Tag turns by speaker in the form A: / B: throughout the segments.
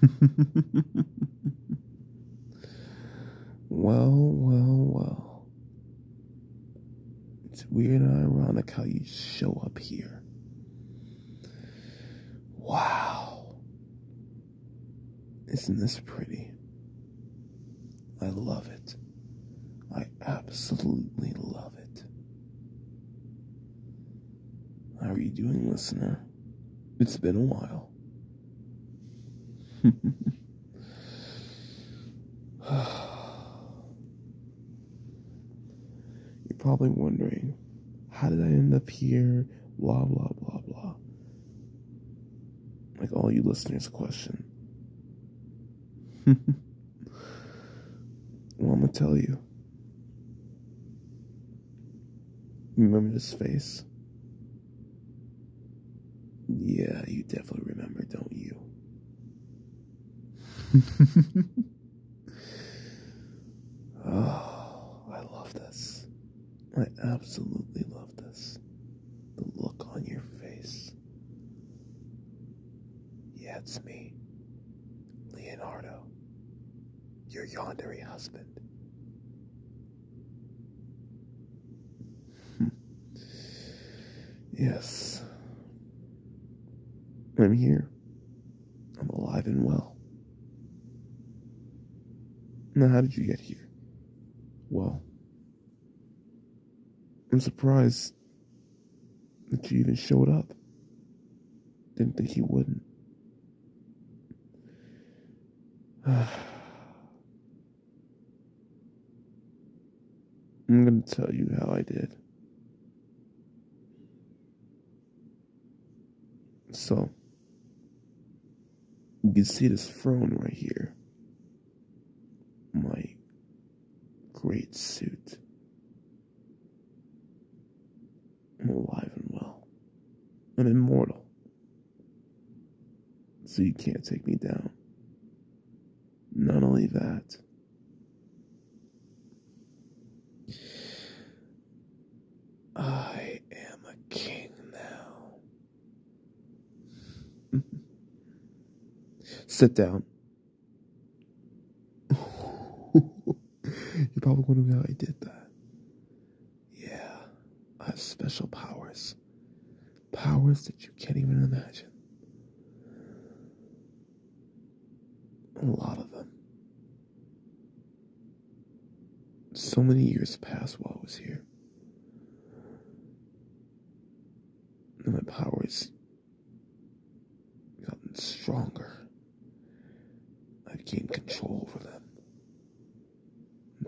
A: well, well, well. It's weird and ironic how you show up here. Wow. Isn't this pretty? I love it. I absolutely love it. How are you doing, listener? It's been a while. You're probably wondering, how did I end up here? Blah, blah, blah, blah. Like all you listeners question. well, I'm to tell you. Remember this face? Yeah, you definitely remember, don't you? oh, I love this. I absolutely love this. The look on your face. Yeah, it's me, Leonardo, your yandere husband. Hmm. yes. I'm here. I'm alive and well. Now, how did you get here? Well, I'm surprised that you even showed up. Didn't think you wouldn't. I'm going to tell you how I did. So, you can see this throne right here. My great suit. I'm alive and well. I'm immortal. So you can't take me down. Not only that, I am a king now. Sit down. You're probably wondering how I did that. Yeah, I have special powers. Powers that you can't even imagine. A lot of them. So many years passed while I was here. And my powers gotten stronger. I've gained control over them.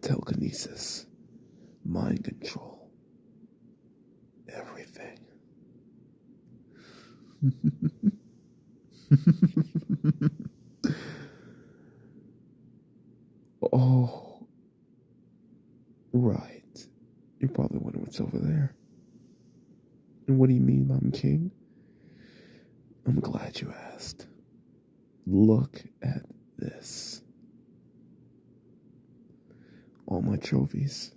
A: Telekinesis, mind control, everything. oh, right. You're probably wondering what's over there. And what do you mean I'm king? I'm glad you asked. Look at this. All my trophies.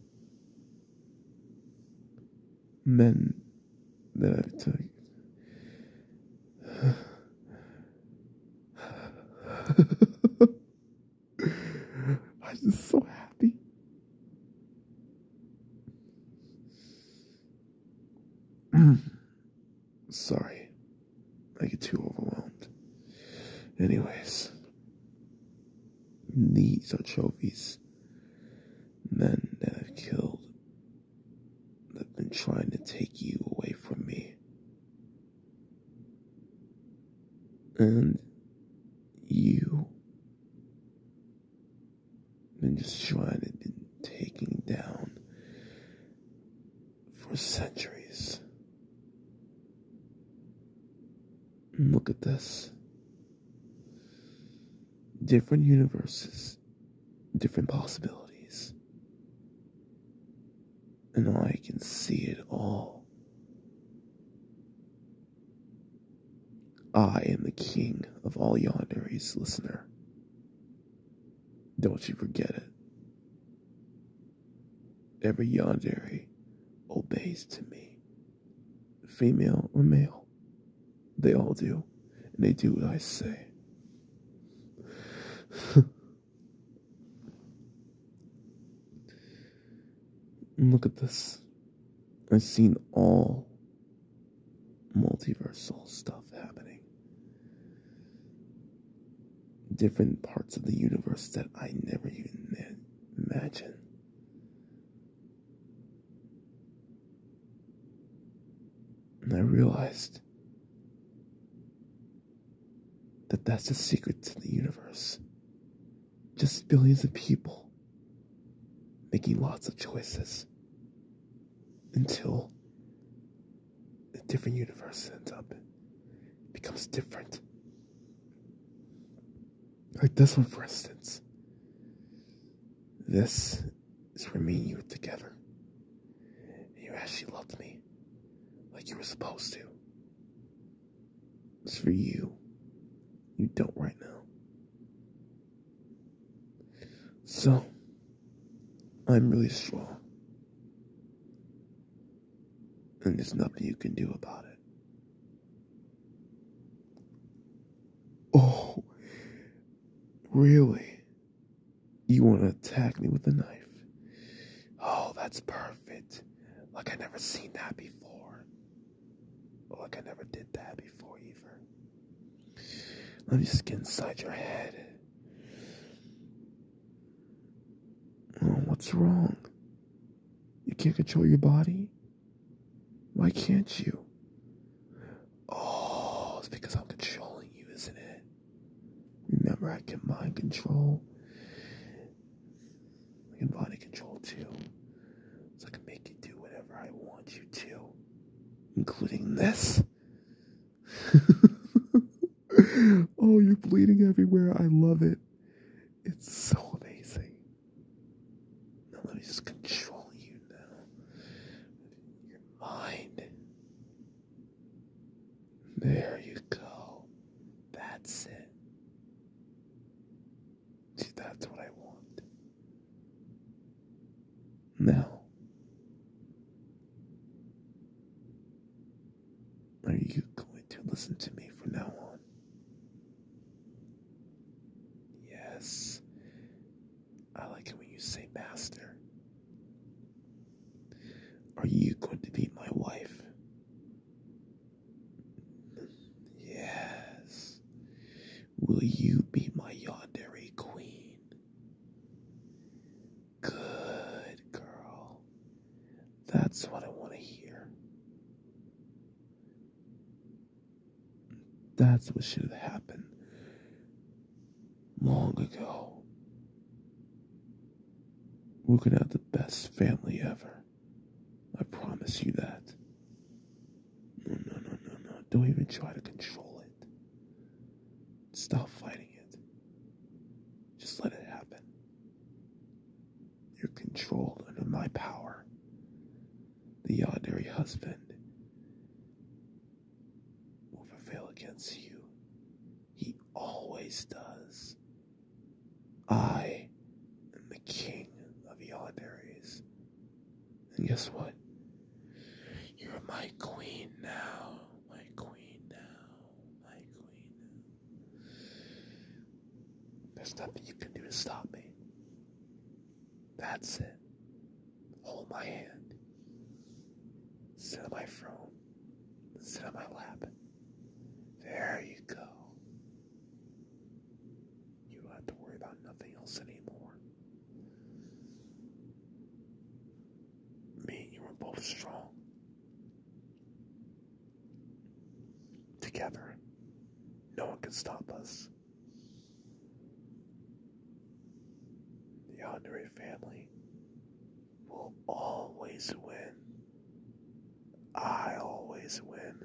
A: Men that I've took. I'm just so happy. Sorry, I get too overwhelmed. Anyways, these are trophies. Men that I've killed that have trying to take you away from me. And you been just trying to be taking down for centuries. Look at this. Different universes, different possibilities. And I can see it all. I am the king of all yanderes, listener. Don't you forget it. Every yandere obeys to me, female or male. They all do, and they do what I say. Look at this. I've seen all multiversal stuff happening. Different parts of the universe that I never even imagined. And I realized that that's the secret to the universe. Just billions of people making lots of choices until a different universe ends up becomes different. Like this one, for instance. This is where me and you were together. And You actually loved me like you were supposed to. It's for you. You don't right now. So, I'm really strong. And there's nothing you can do about it. Oh, really? You want to attack me with a knife? Oh, that's perfect. Like I never seen that before. Oh, like I never did that before either. Let me just get inside your head. Oh, what's wrong? You can't control your body? Why can't you? Oh, it's because I'm controlling you, isn't it? Remember, I can mind control. I can body control too. So I can make you do whatever I want you to, including this. oh, you're bleeding everywhere. I love it. It's so amazing. Now let me just control you now. Your mind. There you go. That's it. See, that's what I want. Now, are you going to listen to me from now on? Yes. I like it when you say master. Are you going to be my wife? Yes. Will you be my yandere queen? Good girl. That's what I want to hear. That's what should have happened long ago. We're gonna have the best family ever. I promise you that. No, no, no, no, no. Don't even try to control it. Stop fighting it. Just let it happen. You're controlled under my power. The Yandere husband will against you. He always does. I am the king of Yanderes. And guess what? You're my queen now. My queen now. My queen. There's nothing you can do to stop me. That's it. Hold my hand. Sit on my throne. Sit on my lap. There you go. You don't have to worry about nothing else anymore. Me and you are both strong. Together, no one can stop us. The Yandere family will always win. I always win.